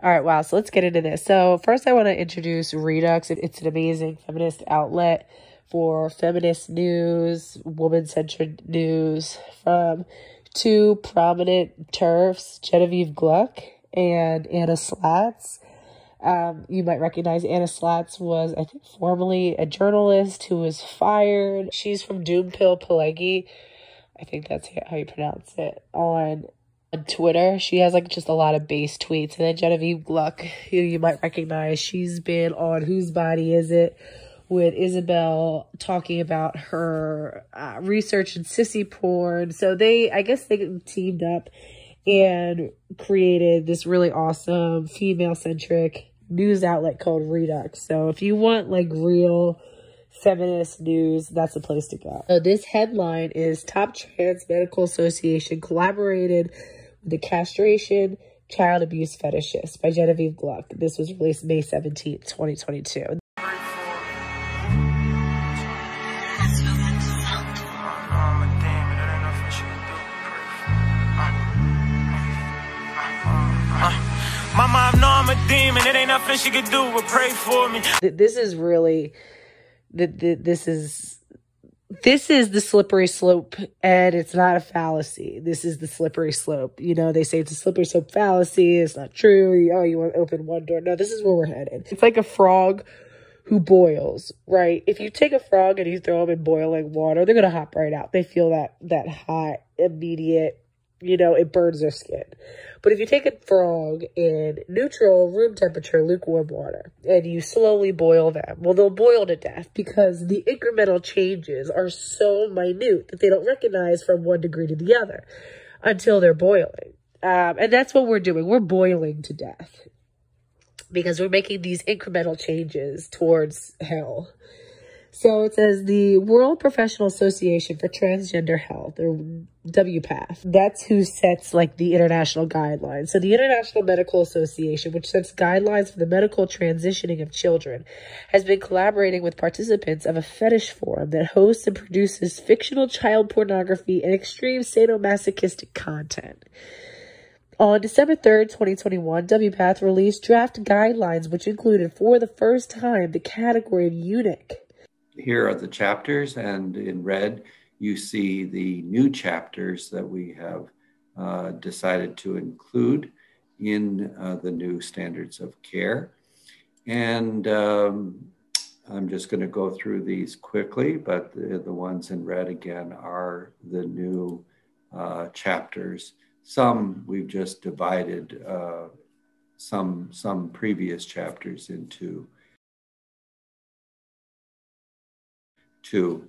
All right, wow. So let's get into this. So first, I want to introduce Reduxx. It's an amazing feminist outlet for feminist news, woman-centered news from two prominent TERFs, Genevieve Gluck and Anna Slatz. Um, you might recognize Anna Slatz was, I think, formerly a journalist who was fired. She's from Doompill Pelegi. I think that's how you pronounce it on on Twitter. She has like just a lot of base tweets. And then Genevieve Gluck, who you might recognize, she's been on Whose Body Is It? with Isabel talking about her uh, research in sissy porn. So they, I guess they teamed up and created this really awesome female centric news outlet called Reduxx. So if you want like real feminist news, that's the place to go. So this headline is Top Trans Medical Association collaborated the castration child abuse fetishist by Genevieve Gluck. This was released May 17th, 2022. My mom know I'm a demon. It ain't nothing she could do but pray for me. This is really, this is, this is the slippery slope and it's not a fallacy. This is the slippery slope. You know, they say it's a slippery slope fallacy. It's not true. Oh, you want to open one door. No, this is where we're headed. It's like a frog who boils, right? If you take a frog and you throw them in boiling water, they're to hop right out. They feel that, that hot, immediate you know, it burns their skin. But if you take a frog in neutral room temperature, lukewarm water, and you slowly boil them, well, they'll boil to death because the incremental changes are so minute that they don't recognize from one degree to the other until they're boiling. Um, and that's what we're doing. We're boiling to death because we're making these incremental changes towards hell. So it says the World Professional Association for Transgender Health, or WPATH. That's who sets like the international guidelines. So the International Medical Association, which sets guidelines for the medical transitioning of children, has been collaborating with participants of a fetish forum that hosts and produces fictional child pornography and extreme sadomasochistic content. On December 3rd, 2021, WPATH released draft guidelines which included for the first time the category of eunuch here are the chapters, and in red, you see the new chapters that we have uh, decided to include in uh, the new standards of care. And um, I'm just going to go through these quickly, but the, the ones in red again are the new uh, chapters. Some we've just divided uh, some, some previous chapters into too.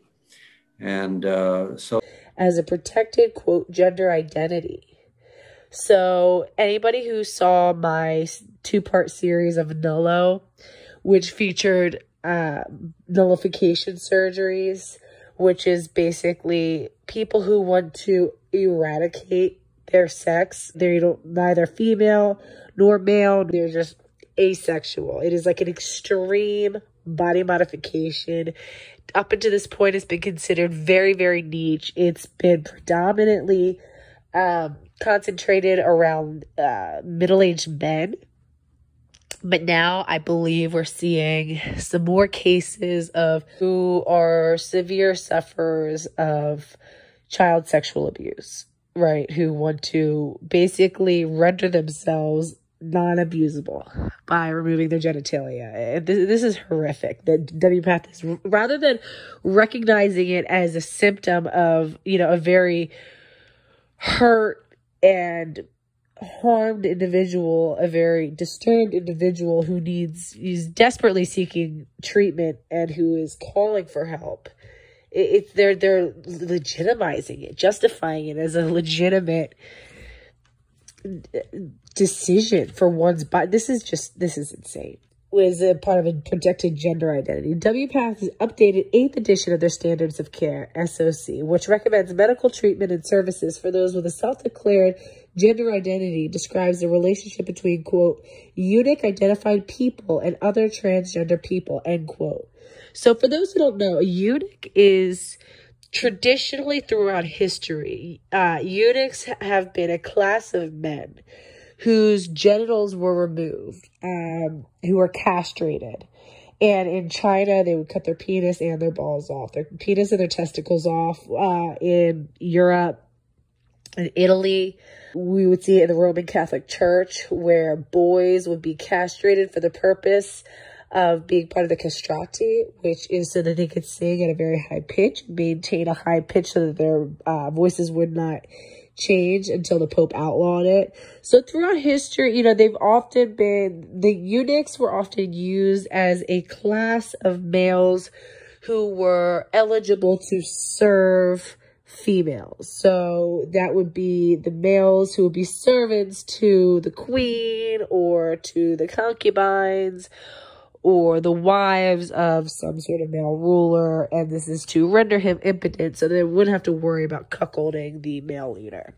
And uh, so. As a protected, quote, gender identity. So, anybody who saw my two part series of Nullo, which featured uh, nullification surgeries, which is basically people who want to eradicate their sex. They're neither female nor male, they're just asexual. It is like an extreme body modification up until this point has been considered very, very niche. It's been predominantly um, concentrated around uh, middle aged men. But now I believe we're seeing some more cases of who are severe sufferers of child sexual abuse, right? Who want to basically render themselves non-abusable by removing their genitalia. This, this is horrific. That WPATH is rather than recognizing it as a symptom of, you know, a very hurt and harmed individual, a very disturbed individual who needs, is desperately seeking treatment and who is calling for help. It's they're they're legitimizing it, justifying it as a legitimate decision for one's body. This is just, this is insane. Was a part of a projected gender identity. WPATH has updated 8th edition of their Standards of Care, SOC, which recommends medical treatment and services for those with a self-declared gender identity, describes the relationship between, quote, eunuch identified people and other transgender people, end quote. So for those who don't know, a eunuch is traditionally throughout history, uh, eunuchs have been a class of men whose genitals were removed, um, who were castrated. And in China, they would cut their penis and their balls off, their penis and their testicles off. Uh, in Europe, in Italy, we would see it in the Roman Catholic Church where boys would be castrated for the purpose of being part of the castrati, which is so that they could sing at a very high pitch, maintain a high pitch so that their uh, voices would not change until the Pope outlawed it. So throughout history, you know, they've often been, the eunuchs were often used as a class of males who were eligible to serve females. So that would be the males who would be servants to the queen or to the concubines or the wives of some sort of male ruler, and this is to render him impotent so they wouldn't have to worry about cuckolding the male leader.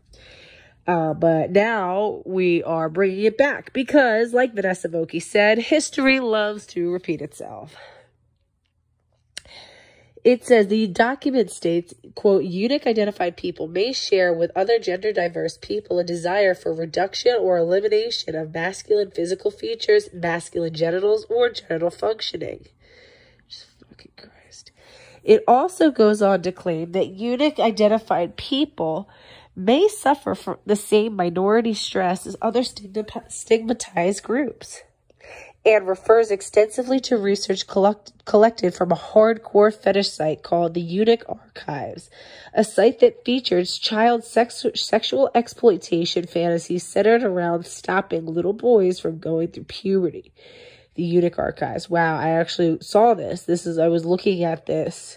Uh, but now we are bringing it back because, like Vanessa Vokey said, history loves to repeat itself. It says the document states, quote, eunuch identified people may share with other gender diverse people a desire for reduction or elimination of masculine physical features, masculine genitals, or genital functioning. Just fucking Christ. It also goes on to claim that eunuch identified people may suffer from the same minority stress as other stigmatized groups and refers extensively to research collect- collected from a hardcore fetish site called the Eunuch Archives, a site that features child sex- sexual exploitation fantasies centered around stopping little boys from going through puberty. The Eunuch Archives. Wow, I actually saw this. This is I was looking at this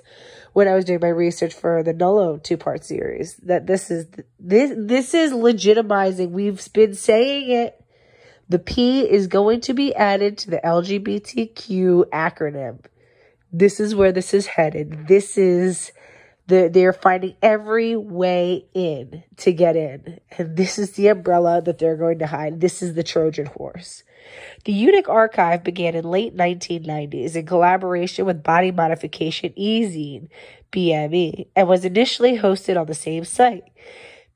when I was doing my research for the Nullo two part series. That this is this this is legitimizing. We've been saying it the P is going to be added to the LGBTQ acronym. This is where this is headed. This is the they're finding every way in to get in. And this is the umbrella that they're going to hide. This is the Trojan horse. The Eunuch Archive began in late 1990s in collaboration with body modification e-zine, BME, and was initially hosted on the same site.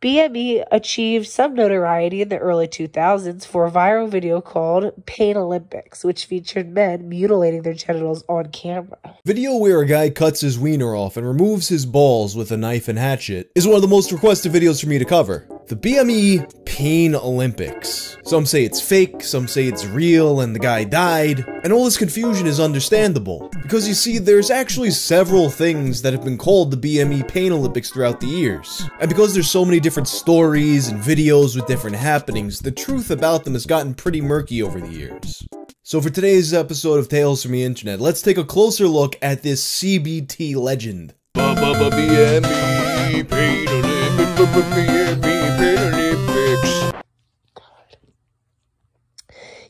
BME achieved some notoriety in the early 2000s for a viral video called Pain Olympics, which featured men mutilating their genitals on camera. Video where a guy cuts his wiener off and removes his balls with a knife and hatchet is one of the most requested videos for me to cover. The BME Pain Olympics. Some say it's fake, some say it's real and the guy died, and all this confusion is understandable, because you see, there's actually several things that have been called the BME Pain Olympics throughout the years. And because there's so many different stories and videos with different happenings, the truth about them has gotten pretty murky over the years. So for today's episode of Tales from the Internet, let's take a closer look at this CBT legend. BME Pain Olympics.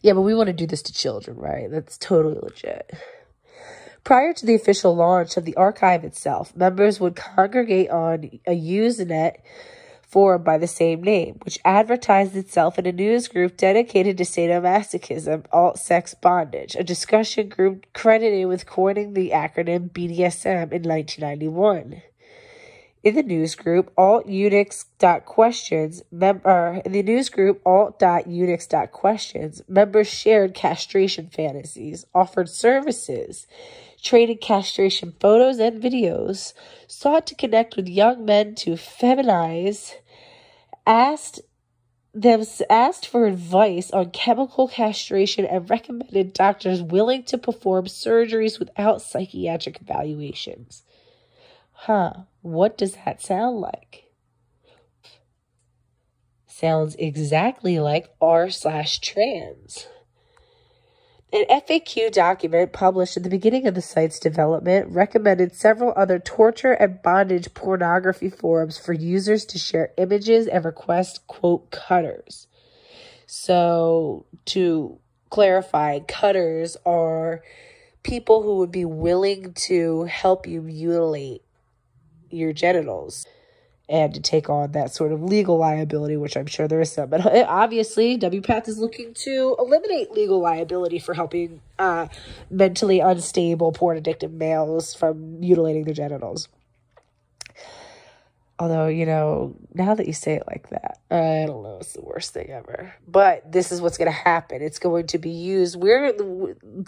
Yeah, but we want to do this to children, right? That's totally legit. Prior to the official launch of the archive itself, members would congregate on a Usenet forum by the same name, which advertised itself in a news group dedicated to sadomasochism, alt sex bondage, a discussion group credited with coining the acronym BDSM in 1991 in the news group alt-eunuchs.questions member in the news group alt.eunuchs.questions members shared castration fantasies offered services traded castration photos and videos sought to connect with young men to feminize asked them asked for advice on chemical castration and recommended doctors willing to perform surgeries without psychiatric evaluations Huh, what does that sound like? Sounds exactly like r slash trans. An FAQ document published at the beginning of the site's development recommended several other torture and bondage pornography forums for users to share images and request, quote, cutters. So, to clarify, cutters are people who would be willing to help you mutilate your genitals and to take on that sort of legal liability, which I'm sure there is some. But obviously, WPATH is looking to eliminate legal liability for helping uh, mentally unstable, porn addicted males from mutilating their genitals. Although, you know, now that you say it like that, I don't know, it's the worst thing ever. But this is what's going to happen. It's going to be used. We're,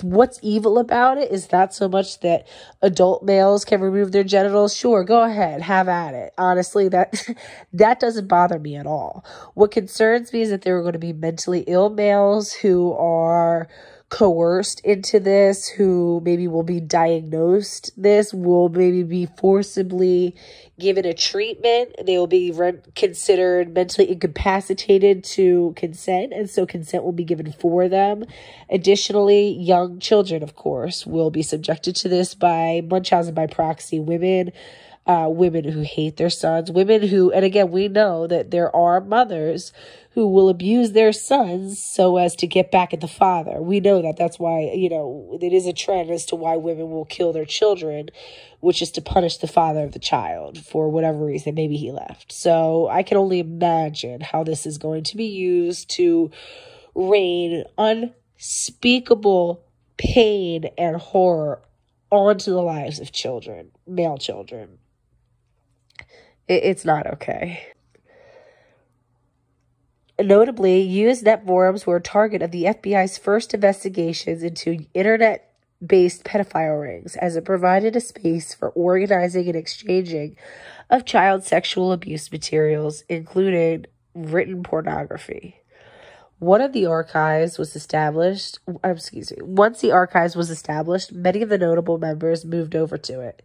what's evil about it is not so much that adult males can remove their genitals. Sure, go ahead, have at it. Honestly, that, that doesn't bother me at all. What concerns me is that there are going to be mentally ill males who are coerced into this, who maybe will be diagnosed this, will maybe be forcibly given a treatment. They will be re- considered mentally incapacitated to consent, and so consent will be given for them. Additionally, young children, of course, will be subjected to this by Munchausen by proxy women uh, women who hate their sons, women who, and again, we know that there are mothers who will abuse their sons so as to get back at the father. We know that. That's why, you know, it is a trend as to why women will kill their children, which is to punish the father of the child for whatever reason. Maybe he left. So I can only imagine how this is going to be used to rain unspeakable pain and horror onto the lives of children, male children. It, it's not okay. Notably, Usenet forums were a target of the FBI's first investigations into internet based pedophile rings, as it provided a space for organizing and exchanging of child sexual abuse materials, including written pornography. One of the archives was established, uh, excuse me, once the archives was established, many of the notable members moved over to it.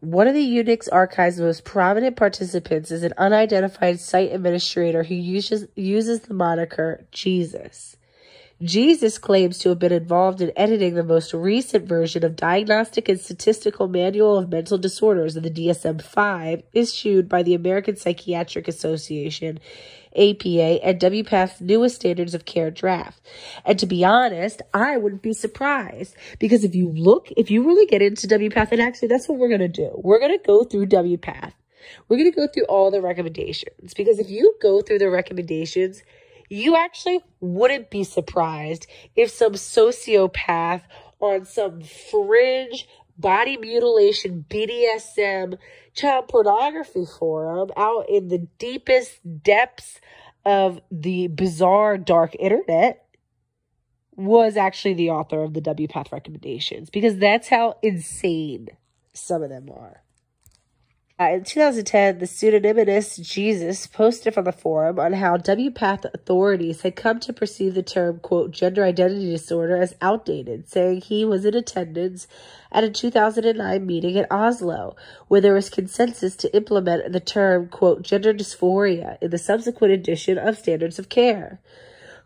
One of the Eunuch Archive's most prominent participants is an unidentified site administrator who uses, uses the moniker Jesus. Jesus claims to have been involved in editing the most recent version of Diagnostic and Statistical Manual of Mental Disorders of the DSM 5 issued by the American Psychiatric Association APA, and WPATH's newest standards of care draft. And to be honest, I wouldn't be surprised because if you look, if you really get into WPATH, and actually that's what we're going to do. We're going to go through WPATH. We're going to go through all the recommendations because if you go through the recommendations, you actually wouldn't be surprised if some sociopath on some fringe body mutilation BDSM child pornography forum out in the deepest depths of the bizarre dark internet was actually the author of the WPATH recommendations because that's how insane some of them are. Uh, in 2010, the pseudonymous Jesus posted on the forum on how WPATH authorities had come to perceive the term, quote, gender identity disorder as outdated, saying he was in attendance at a 2009 meeting in Oslo, where there was consensus to implement the term, quote, gender dysphoria in the subsequent edition of Standards of Care.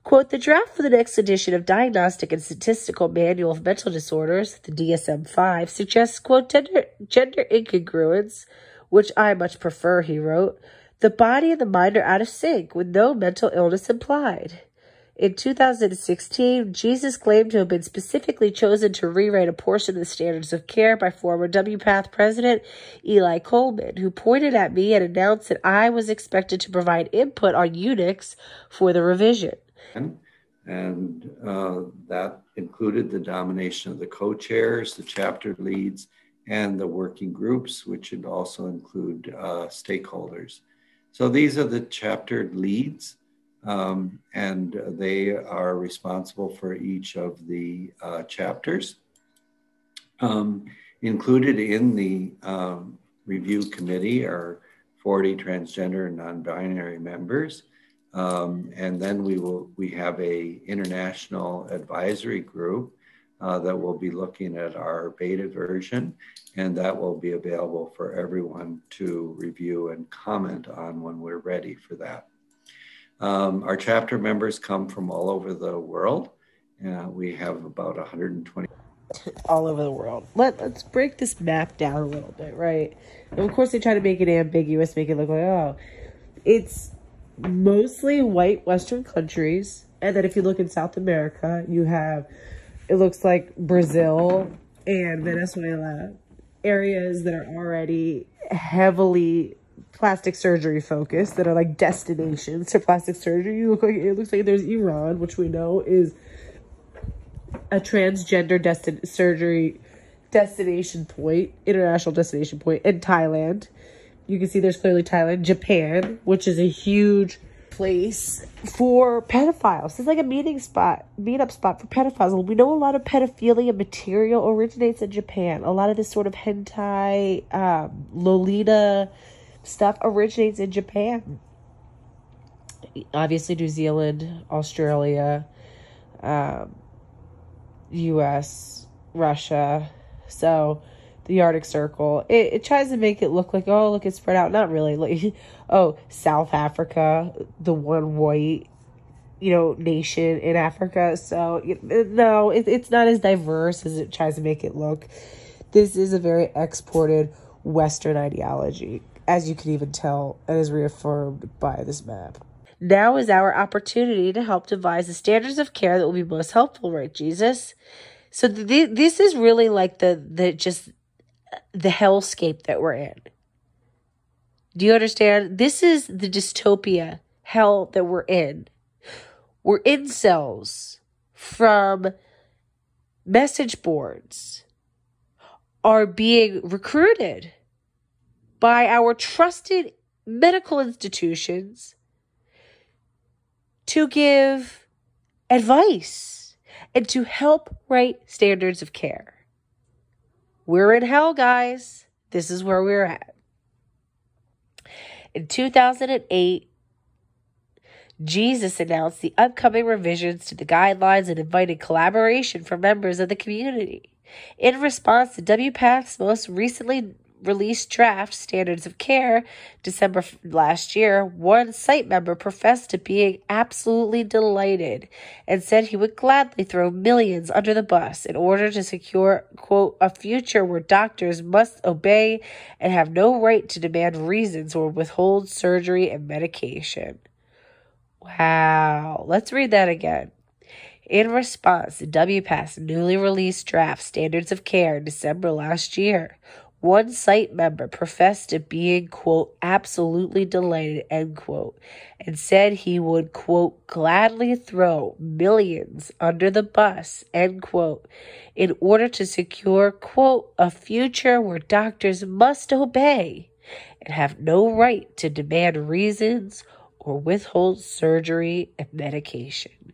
Quote, the draft for the next edition of Diagnostic and Statistical Manual of Mental Disorders, the DSM-5, suggests, quote, gender, gender incongruence, which I much prefer, he wrote. The body and the mind are out of sync, with no mental illness implied. In 2016, Jesus claimed to have been specifically chosen to rewrite a portion of the standards of care by former WPATH president Eli Coleman, who pointed at me and announced that I was expected to provide input on eunuchs for the revision. And uh, that included the domination of the co chairs, the chapter leads, and the working groups, which would also include uh, stakeholders. So these are the chapter leads, um, and they are responsible for each of the uh, chapters. Um, included in the um, review committee are 40 transgender and non-binary members. Um, and then we will we have a international advisory group uh, that will be looking at our beta version, and that will be available for everyone to review and comment on when we're ready for that. Um, our chapter members come from all over the world. Uh, we have about 120 all over the world. Let, let's break this map down a little bit, right? And of course, they try to make it ambiguous, make it look like, oh, it's mostly white Western countries. And then if you look in South America, you have it looks like Brazil and Venezuela, areas that are already heavily plastic surgery focused, that are like destinations for plastic surgery. You look like it looks like there's Iran, which we know is a transgender destin surgery destination point, international destination point in Thailand. you can see there's clearly Thailand, Japan, which is a huge place for pedophiles. It's like a meeting spot, meetup spot for pedophiles. We know a lot of pedophilia material originates in Japan. A lot of this sort of hentai, um, Lolita stuff originates in Japan. Obviously, New Zealand, Australia, um, U.S., Russia. So the Arctic Circle. It, it tries to make it look like, oh, look, it's spread out. Not really. Like, oh, South Africa, the one white, you know, nation in Africa. So, uh, no, it, it's not as diverse as it tries to make it look. This is a very exported Western ideology, as you can even tell, and is reaffirmed by this map. Now is our opportunity to help devise the standards of care that will be most helpful, right, Jesus? So th- this is really like the the just the hellscape that we're in. Do you understand? This is the dystopia hell that we're in. We're incels from message boards are being recruited by our trusted medical institutions to give advice and to help write standards of care. We're in hell, guys. This is where we're at. In 2008, Jesus announced the upcoming revisions to the guidelines and invited collaboration from members of the community. In response to WPATH's most recently released draft standards of care December last year, one site member professed to being absolutely delighted and said he would gladly throw millions under the bus in order to secure, quote, a future where doctors must obey and have no right to demand reasons or withhold surgery and medication. Wow. Let's read that again. In response to WPATH's newly released draft Standards of Care in December last year, one site member professed to being, quote, absolutely delighted, end quote, and said he would, quote, gladly throw millions under the bus, end quote, in order to secure, quote, a future where doctors must obey and have no right to demand reasons or withhold surgery and medication.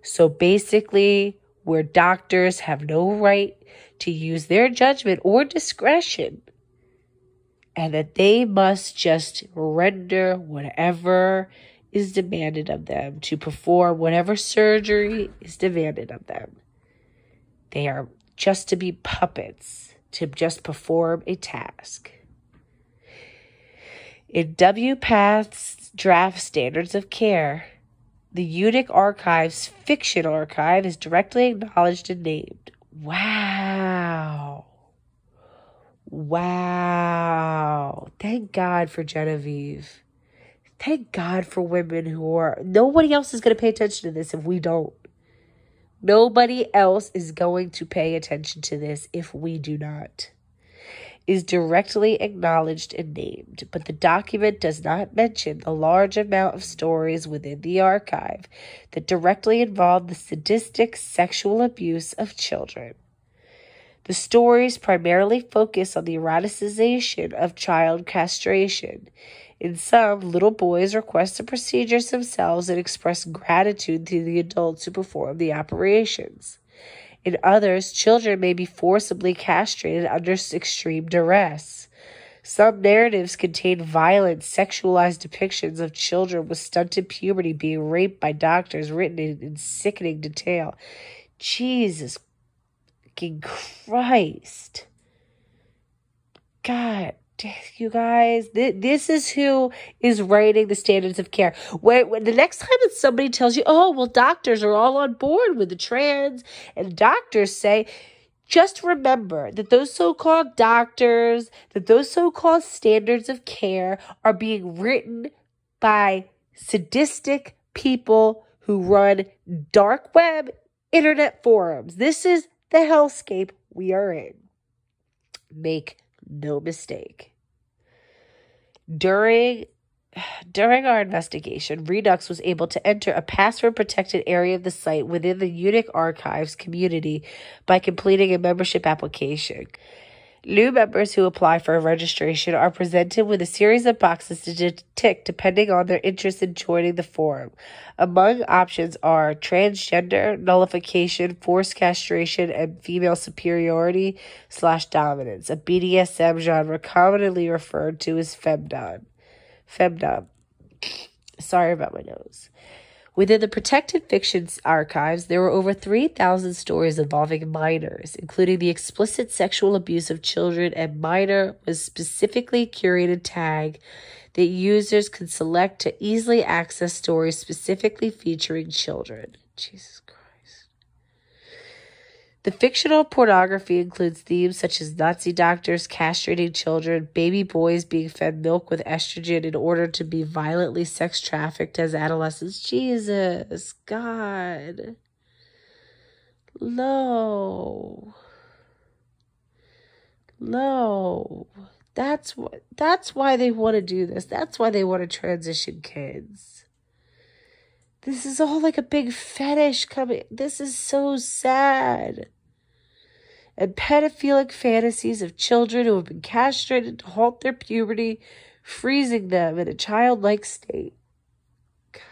So basically, where doctors have no right to use their judgment or discretion, and that they must just render whatever is demanded of them, to perform whatever surgery is demanded of them. They are just to be puppets, to just perform a task. In WPATH's draft standards of care, the Eunuch Archives fiction archive is directly acknowledged and named. Wow. Wow. Thank God for Genevieve. Thank God for women who are. Nobody else is going to pay attention to this if we don't. Nobody else is going to pay attention to this if we do not. Is directly acknowledged and named, but the document does not mention the large amount of stories within the archive that directly involve the sadistic sexual abuse of children. The stories primarily focus on the eroticization of child castration. In some, little boys request the procedures themselves and express gratitude to the adults who perform the operations. In others, children may be forcibly castrated under extreme duress. Some narratives contain violent, sexualized depictions of children with stunted puberty being raped by doctors, written in, in sickening detail. Jesus Christ. God, you guys, this is who is writing the standards of care. When, when the next time that somebody tells you, oh, well, doctors are all on board with the trans, and doctors say, just remember that those so called doctors, that those so called standards of care are being written by sadistic people who run dark web internet forums. This is the hellscape we are in. Make no mistake. During during our investigation, Reduxx was able to enter a password protected area of the site within the Eunuch Archives community by completing a membership application. New members who apply for a registration are presented with a series of boxes to tick depending on their interest in joining the forum. Among options are transgender, nullification, forced castration, and female superiority slash dominance, a BDSM genre commonly referred to as femdom. Femdom. Sorry about my nose. Within the protected fictions archives, there were over 3,000 stories involving minors, including the explicit sexual abuse of children and minor was specifically curated tag that users could select to easily access stories specifically featuring children. Jesus Christ. The fictional pornography includes themes such as Nazi doctors castrating children, baby boys being fed milk with estrogen in order to be violently sex trafficked as adolescents. Jesus, God. No. No. That's what that's why they want to do this. That's why they want to transition kids. This is all like a big fetish coming. This is so sad and pedophilic fantasies of children who have been castrated to halt their puberty, freezing them in a childlike state. God.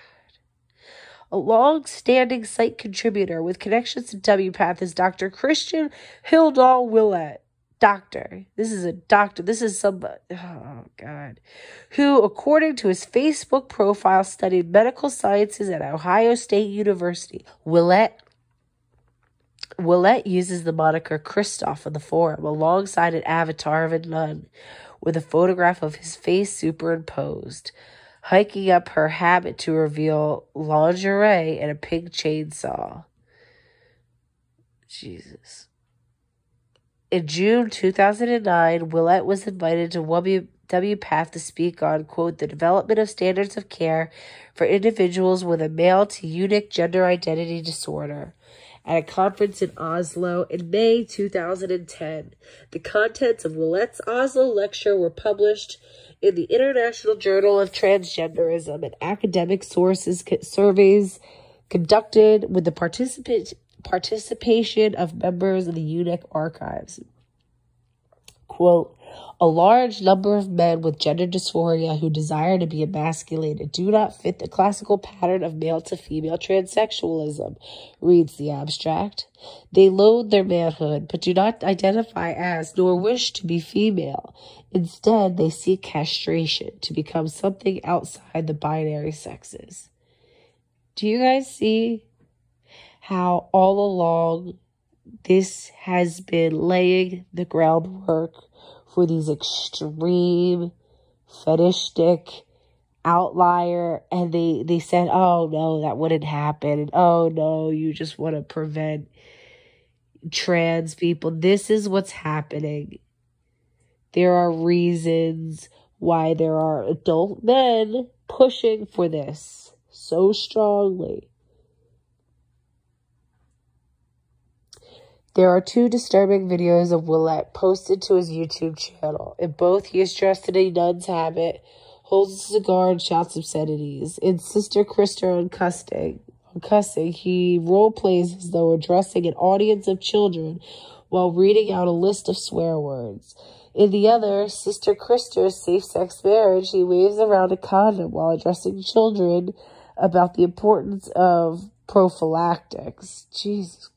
A long standing site contributor with connections to WPATH is Dr. Christian Hildal Willett. Doctor. This is a doctor. This is somebody. Oh, God. Who, according to his Facebook profile, studied medical sciences at Ohio State University. Willett Willett uses the moniker Christoph in the forum alongside an avatar of a nun with a photograph of his face superimposed, hiking up her habit to reveal lingerie and a pink chainsaw. Jesus. In June 2009, Willett was invited to w- WPATH to speak on, quote, the development of standards of care for individuals with a male to eunuch gender identity disorder at a conference in Oslo in May 2010. The contents of Willett's Oslo lecture were published in the International Journal of Transgenderism and academic sources surveys conducted with the participant participation of members of the eunuch archives. Quote, a large number of men with gender dysphoria who desire to be emasculated do not fit the classical pattern of male to female transsexualism, reads the abstract. They loathe their manhood, but do not identify as nor wish to be female. Instead, they seek castration to become something outside the binary sexes. Do you guys see how all along this has been laying the groundwork for these extreme fetishistic outlier and they they said oh no that wouldn't happen. And oh no you just want to prevent trans people. This is what's happening. There are reasons why there are adult men pushing for this so strongly There are two disturbing videos of Willett posted to his YouTube channel. In both, he is dressed in a nun's habit, holds a cigar, and shouts obscenities. In Sister Christer on cussing, cussing, he role plays as though addressing an audience of children while reading out a list of swear words. In the other, Sister Christer's safe sex marriage, he waves around a condom while addressing children about the importance of prophylactics. Jesus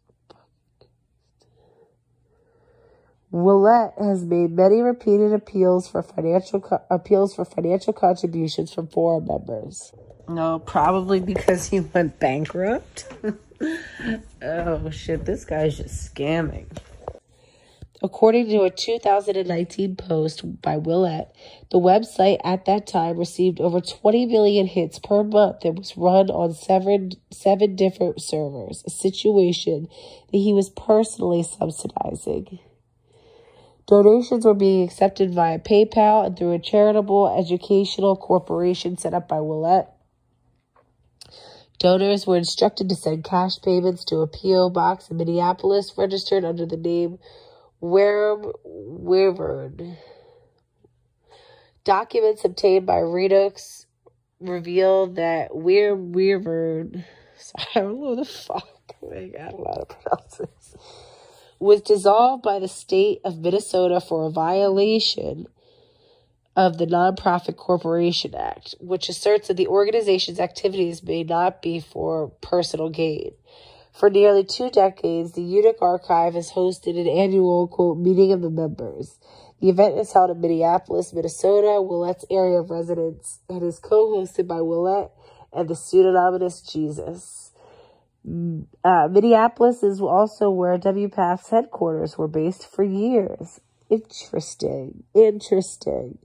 Willett has made many repeated appeals for financial co- appeals for financial contributions from forum members. No, probably because he went bankrupt. oh shit, this guy's just scamming. According to a 2019 post by Willett, the website at that time received over 20 million hits per month and was run on seven, seven different servers, a situation that he was personally subsidizing. Donations were being accepted via PayPal and through a charitable educational corporation set up by Willett. Donors were instructed to send cash payments to a P.O. box in Minneapolis registered under the name Wareham Wyvern. Documents obtained by Reduxx reveal that Wareham Wyvern, sorry, I don't know the fuck, I know how to pronounce this was dissolved by the state of Minnesota for a violation of the Nonprofit Corporation Act, which asserts that the organization's activities may not be for personal gain. For nearly two decades, the Eunuch Archive has hosted an annual, quote, meeting of the members. The event is held in Minneapolis, Minnesota, Willett's area of residence, and is co-hosted by Willette and the pseudonymous Jesus. Uh, Minneapolis is also where WPATH's headquarters were based for years. Interesting. Interesting.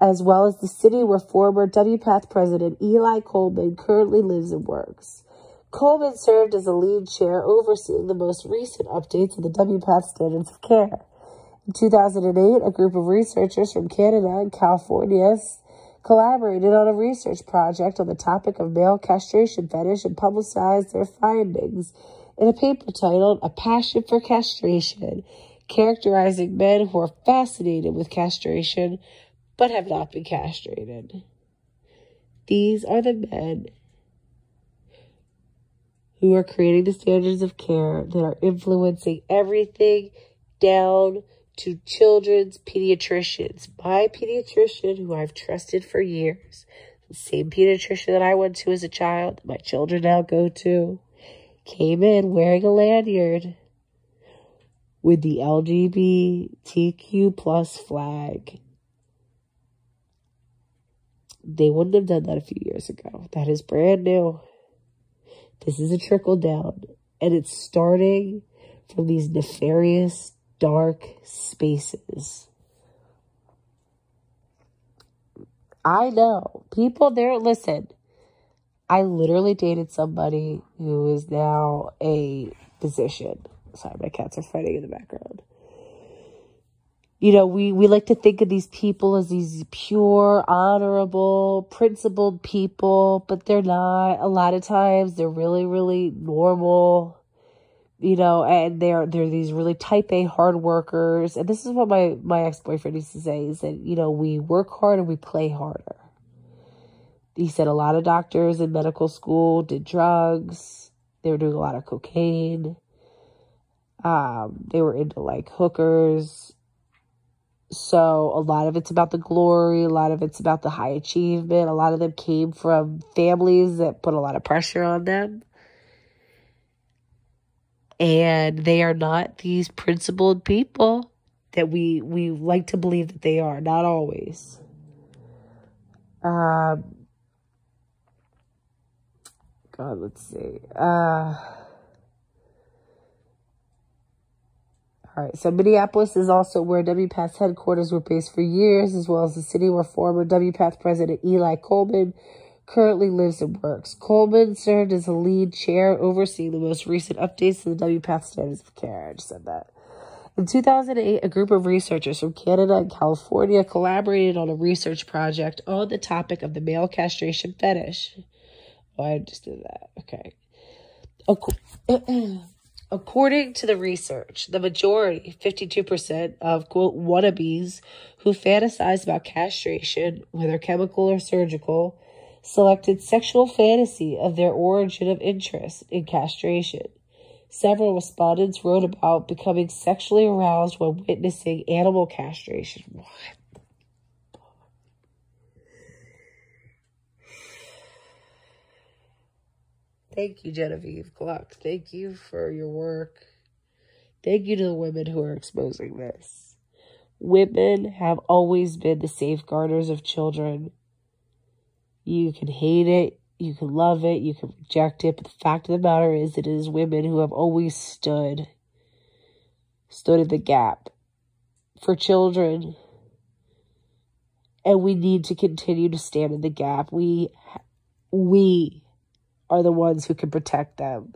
As well as the city where former WPATH president Eli Coleman currently lives and works. Coleman served as a lead chair overseeing the most recent updates of the WPATH standards of care. In 2008, a group of researchers from Canada and California collaborated on a research project on the topic of male castration fetish and publicized their findings in a paper titled A Passion for Castration, characterizing men who are fascinated with castration but have not been castrated. These are the men who are creating the standards of care that are influencing everything down to children's pediatricians. My pediatrician, who I've trusted for years, the same pediatrician that I went to as a child, my children now go to, came in wearing a lanyard with the LGBTQ plus flag. They wouldn't have done that a few years ago. That is brand new. This is a trickle down, and it's starting from these nefarious, dark spaces. I know people there. Listen, I literally dated somebody who is now a physician. Sorry, my cats are fighting in the background you know, we, we like to think of these people as these pure, honorable, principled people, but they're not. A lot of times they're really, really normal, you know, and they're, they're these really type A hard workers. And this is what my, my ex-boyfriend used to say is that, you know, we work hard and we play harder. He said a lot of doctors in medical school did drugs. They were doing a lot of cocaine. Um, they were into like hookers so a lot of it's about the glory, a lot of it's about the high achievement. A lot of them came from families that put a lot of pressure on them. And they are not these principled people that we we like to believe that they are, not always. Um God, let's see. Uh All right, so Minneapolis is also where WPATH's headquarters were based for years, as well as the city where former WPATH president Eli Coleman currently lives and works. Coleman served as a lead chair overseeing the most recent updates to the WPATH standards of care. I just said that. In 2008, a group of researchers from Canada and California collaborated on a research project on the topic of the male castration fetish. Oh, I just did that. Okay. According to the research, the majority, 52% of quote wannabes who fantasize about castration, whether chemical or surgical, selected sexual fantasy of their origin of interest in castration. Several respondents wrote about becoming sexually aroused when witnessing animal castration. What? Thank you, Genevieve Gluck. Thank you for your work. Thank you to the women who are exposing this. Women have always been the safeguarders of children. You can hate it, you can love it, you can reject it, but the fact of the matter is it is women who have always stood stood in the gap for children. And we need to continue to stand in the gap. We we are the ones who can protect them.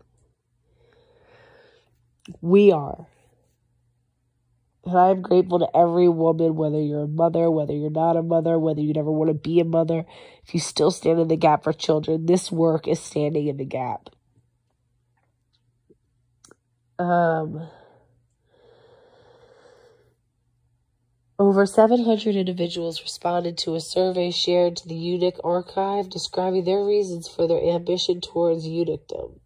We are. And I'm grateful to every woman, whether you're a mother, whether you're not a mother, whether you never want to be a mother, if you still stand in the gap for children, this work is standing in the gap. Um, Over 700 individuals responded to a survey shared to the Eunuch Archive describing their reasons for their ambition towards eunuchdom.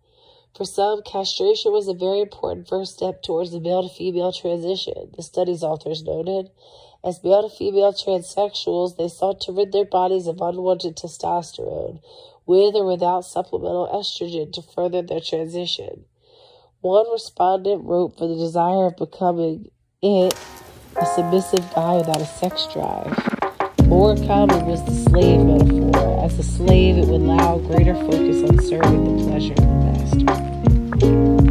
For some, castration was a very important first step towards the male to female transition, the study's authors noted. As male to female transsexuals, they sought to rid their bodies of unwanted testosterone, with or without supplemental estrogen, to further their transition. One respondent wrote for the desire of becoming it, a submissive guy without a sex drive. Or Calvary was the slave metaphor. As a slave, it would allow greater focus on serving the pleasure of the master.